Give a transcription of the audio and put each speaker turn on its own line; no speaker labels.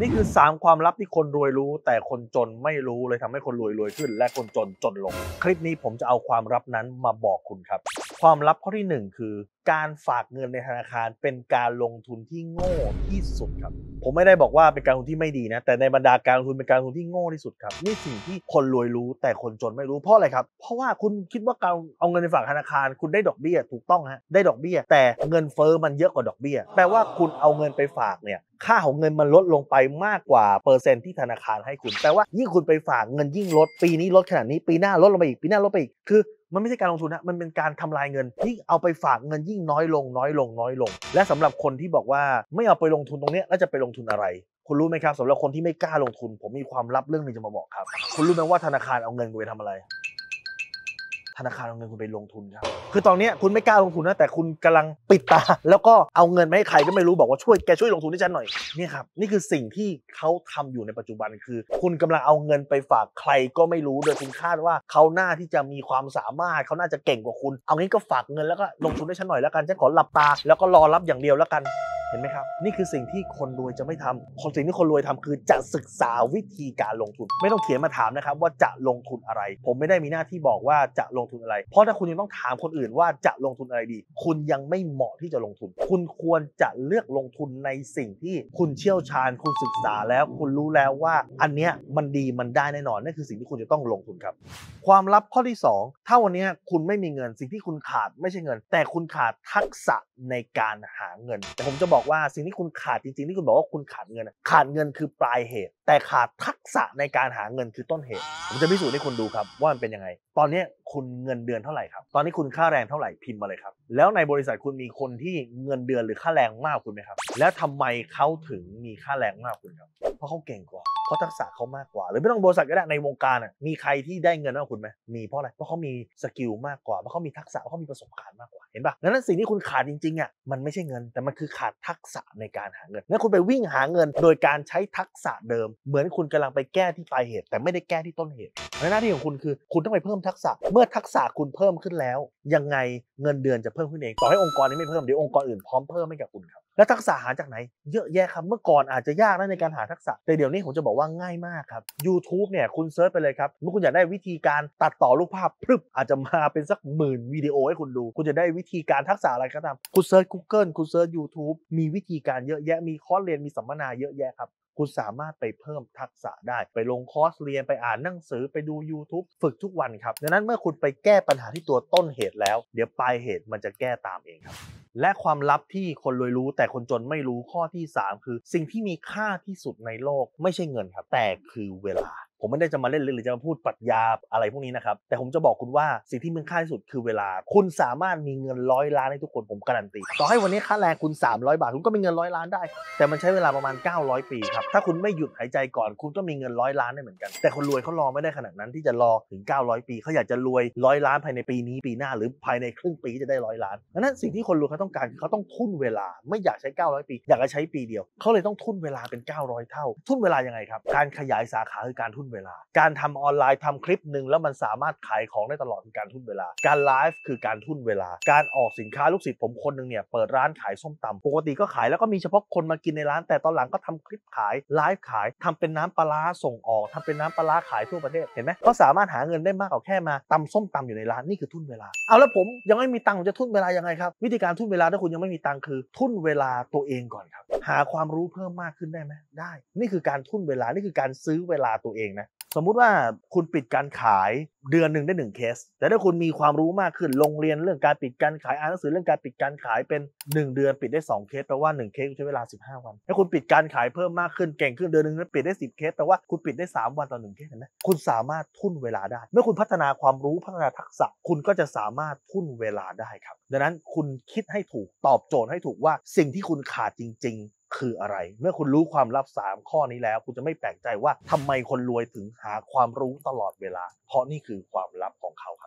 นี่คือ 3 ความลับที่คนรวยรู้ แต่คนจนไม่รู้เลยทำให้คนรวยรวยขึ้น และคนจนจนลง คลิปนี้ผมจะเอาความลับนั้นมาบอกคุณครับ ความลับข้อที่ 1 คือ การฝากเงินในธนาคารเป็นการลงทุนที่โง่ที่สุดครับ ผมไม่ได้บอกว่าเป็นการลงทุนที่ไม่ดีนะ แต่ในบรรดาการลงทุนเป็นการลงทุนที่โง่ที่สุดครับ นี่สิ่งที่คนรวยรู้แต่คนจนไม่รู้เพราะอะไรครับ เพราะว่าคุณคิดว่าการเอาเงินไปฝากธนาคาร คุณได้ดอกเบี้ยถูกต้องฮะ ได้ดอกเบี้ย แต่เงินเฟอ้อมันเยอะกว่าดอกเบี้ย แปลว่าคุณเอาเงินไปฝากเนี่ยค่าของเงินมันลดลงไปมากกว่าเปอร์เซ็นต์ที่ธนาคารให้คุณ แปลว่ายิ่งคุณไปฝากเงินยิ่งลดปีนี้ลดขนาดนี้ปีหน้าลดลงไปอีกปีหน้าลดไปอีกคือมันไม่ใช่การลงทุนนะ มันเป็นการทำลายเงินยิ่เอาไปฝากเงินยิ่งน้อยลงน้อยลงน้อยลง และสำหรับคนที่บอกว่าไม่เอาไปลงทุนตรงนี้แล้วจะไปลงทุนอะไร คุณรู้ไหมครับสำหรับคนที่ไม่กล้าลงทุน ผมมีความลับเรื่องหนึงจะมาบอกครับ คุณรู้ไหมว่าธนาคารเอาเงินคุณไปทำอะไร ธนาคารเอาเงินคุณไปลงทุนครับคือตอนนี้คุณไม่กล้าลงทุนนะแต่คุณกำลังปิดตา แล้วก็เอาเงินมาให้ใครก็ไม่รู้บอกว่าช่วยแกช่วยลงทุนให้ฉันหน่อยนี่ครับนี่คือสิ่งที่เขาทำอยู่ในปัจจุบันคือ คุณกำลังเอาเงินไปฝากใครก็ไม่รู้โดยคุณคาดว่าเขาหน้าที่จะมีความสามารถเขาน่าจะเก่งกว่าคุณ เอางี้ก็ฝากเงินแล้วก็ลงทุนให้ฉันหน่อยแล้วกันฉันขอหลับตาแล้วก็รอรับอย่างเดียวแล้วกัน ห็นไหมครับ นี่คือสิ่งที่คนรวยจะไม่ทำคนสิ่งที่คนรวยทำคือจะศึกษาวิธีการลงทุน ไม่ต้องเขียนมาถามนะครับว่าจะลงทุนอะไร ผมไม่ได้มีหน้าที่บอกว่าจะลงทุนอะไร เพราะถ้าคุณยังต้องถามคนอื่นว่าจะลงทุนอะไรดี คุณยังไม่เหมาะที่จะลงทุน คุณควรจะเลือกลงทุนในสิ่งที่คุณเชี่ยวชาญ คุณศึกษาแล้ว คุณรู้แล้วว่าอันเนี้ยมันดีมันได้แน่นอนนั่นคือสิ่งที่คุณจะต้องลงทุนครับ ความลับข้อที่ 2 ถ้าวันนี้คุณไม่มีเงินสิ่งที่คุณขาดไม่ใช่เงิน แต่คุณขาดทักษะในการหาเงินแต่ผมจะบอกว่าสิ่งที่คุณขาดจริงๆที่คุณบอกว่าคุณขาดเงิน ขาดเงินคือปลายเหตุ แต่ขาดทักษะในการหาเงินคือต้นเหตุ ผมจะพิสูจน์ให้คุณดูครับว่ามันเป็นยังไง ตอนนี้คุณเงินเดือนเท่าไหร่ครับ ตอนนี้คุณค่าแรงเท่าไหร่พิมพ์มาเลยครับ แล้วในบริษัทคุณมีคนที่เงินเดือนหรือค่าแรงมากกว่าคุณไหมครับ แล้วทำไมเขาถึงมีค่าแรงมากกว่าคุณครับ เพราะเขาเก่งกว่า เพราะทักษะเขามากกว่า หรือไม่ต้องบริษัทก็ได้ในวงการอะมีใครที่ได้เงินมากกว่าคุณไหมมีเพราะอะไรเพราะเขามีสกิลมากกว่าเพราะเขามีทักษะเพราะเขามีประสบการณ์มากกว่าเห็นปะดังนั้นสิ่งที่คุณขาดจริงๆอะมันไม่ใช่เงิน แต่มันคือขาดทักษะในการหาเงินงั้นคุณไปวิ่งหาเงิน โดยการใช้ทักษะเดิม เหมือนคุณกำลังไปแก้ที่ปลายเหตุ แต่ไม่ได้แก้ที่ต้นเหตุและหน้าที่ของคุณคือคุณต้องไปเพิ่มทักษะ เมื่อทักษะคุณเพิ่มขึ้นแล้ว ยังไงเงินเดือนจะเพิ่มขึ้นเองต่อให้องค์กรนี้ไม่เพิ่มเดี๋ยวองค์กรอื่นพร้อมเพิ่มให้กับคุณครับ แล้วทักษะหาจากไหน เยอะแยะครับเมื่อก่อนอาจจะยากนะในการหาทักษะ แต่เดี๋ยวนี้ผมจะบอกว่าง่ายมากครับ YouTube เนี่ยคุณ search ไปเลยครับเมื่อคุณอยากได้วิธีการตัดต่อรูปภาพพรึบอาจจะมาเป็นสักหมื่นวิดีโอให้คุณดู คุณจะได้วิธีการทักษะอะไรก็ตามคุณเซิร์ช Google คุณเซิร์ช YouTube มีวิธีการเยอะแยะมีคอร์สเรียนมีสัมมนาเยอะแยะครับคุณสามารถไปเพิ่มทักษะได้ไปลงคอร์สเรียนไปอ่านหนังสือไปดู YouTube ฝึกทุกวันครับดังนั้นเมื่อคุณไปแก้ปัญหาที่ตัวต้นเหตุแล้ว เดี๋ยวปลายเหตุมันจะแก้ตามเองครับ และความลับที่คนรวยรู้แต่คนจนไม่รู้ข้อที่ 3 คือ สิ่งที่มีค่าที่สุดในโลกไม่ใช่เงินครับ แต่คือเวลา ผมไม่ได้จะมาเล่นหรือจะมาพูดปรัชญาอะไรพวกนี้นะครับแต่ผมจะบอกคุณว่าสิ่งที่มีค่าที่สุดคือเวลา คุณสามารถมีเงินร้อยล้านให้ทุกคนผมการันตีต่อให้วันนี้ค่าแรงคุณ 300 บาท คุณก็มีเงินร้อยล้านได้ แต่มันใช้เวลาประมาณ 900 ปีครับถ้าคุณไม่หยุดหายใจก่อน คุณก็มีเงินร้อยล้านได้เหมือนกัน แต่คนรวยเขารอไม่ได้ขนาดนั้นที่จะรอถึง 900 ปีเขาอยากจะรวยร้อยล้านภายในปีนี้ปีหน้า หรือภายในครึ่งปีจะได้ร้อยล้านดังนั้นสิ่งที่คนรวยเขาต้องการคือเขาต้องทุ่นเวลาไม่อยากใช้ 900 ปี อยากจะใช้ปีเดียวเขาเลยต้องทุ่นเวลาเป็น 900 เท่า ทุ่นเวลายังไงครับการขยายสาขาคือการทุ่นเวลา การทำออนไลน์ทำคลิปหนึ่งแล้วมันสามารถขายของได้ตลอดคือการทุ่นเวลา การไลฟ์คือการทุ่นเวลา การออกสินค้าลูกศิษย์ผมคนหนึ่งเนี่ยเปิดร้านขายส้มตำปกติก็ขายแล้วก็มีเฉพาะคนมากินในร้าน แต่ตอนหลังก็ทำคลิปขายไลฟ์ขายทำเป็นน้ำปลาส่งออกทำเป็นน้ำปลาขายทั่วประเทศเห็นไหมเขาสามารถหาเงินได้มากกว่าแค่มาตำส้มตำอยู่ในร้านนี่คือทุ่นเวลาเอาแล้วผมยังไม่มีตังค์จะทุ่นเวลายังไงครับวิธีการทุ่นเวลาถ้าคุณยังไม่มีตังค์คือ ทุ่นเวลาตัวเองก่อนครับ หาความรู้เพิ่มมากขึ้นได้ไหมได้ นี่คือการทุ่นเวลา นี่คือการซื้อเวลาตัวเองนะ สมมุติว่าคุณปิดการขายเดือนหนึ่งได้หนึ่งเคส แต่ถ้าคุณมีความรู้มากขึ้นลงเรียนเรื่องการปิดการขายอ่านหนังสือเรื่องการปิดการขายเป็น 1 เดือนปิดได้ 2 เคสแปลว่า 1 เคสใช้เวลา 15 วันถ้าคุณปิดการขายเพิ่มมากขึ้นเก่งขึ้นเดือนหนึ่งปิดได้ 10 เคสแปลว่าคุณปิดได้ 3 วันต่อ1เคสเห็นไหมคุณสามารถทุ่นเวลาได้ เมื่อคุณพัฒนาความรู้พัฒนาทักษะ คุณก็จะสามารถทุ่นเวลาได้ครับ ดังนั้นคุณคิดให้ถูกตอบโจทย์ให้ถูกว่าสิ่งที่คุณขาดจริง ๆ คืออะไร เมื่อคุณรู้ความลับ 3 ข้อนี้แล้ว คุณจะไม่แปลกใจว่าทำไมคนรวยถึงหาความรู้ตลอดเวลา เพราะนี่คือความลับของเขาค